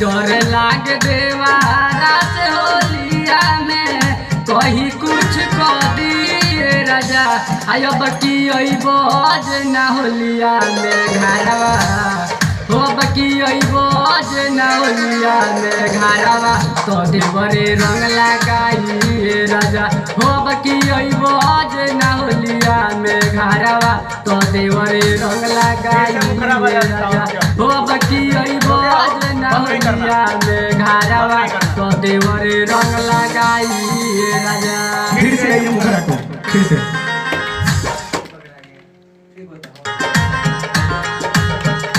डर लाग देवारा से होलिया में कहीं कुछ कदी राजा आयो बकी बज ना होलिया में घरवा हो बकी बज ना होलिया में घरवा तो देवरे रंग लगाई राजा। हो बकी बज ना होलिया में घरवा। तो देवरे रंग लगाई राजा। हो बकी बज ना होलिया में घरवा। तो देवरे रंग लगाई राजा। फिर से आइए मुखरा को फिर से।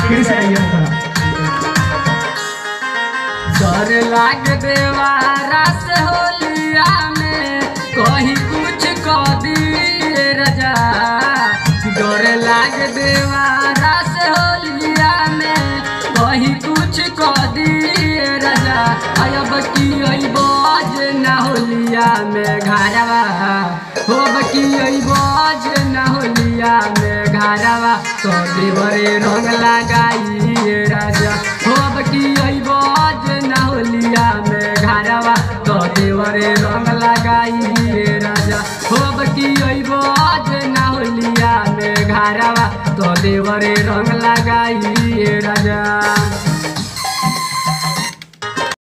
फिर से आइए मुखरा डर लाग देवारा से होलिया में, कहीं कुछ कह दिए राजा। डर लाग देवारा से होलिया में, कहीं कुछ कह दिए राजा। अब की बज ना होलिया में, घरवा। हो बकी बज ना होलिया में, घरवा। तो देवरे रंग लगाई रंग लगाई राजा। हो बकी आज ना होलिया में घरवा। तो देवरे रंग लगाई राजा।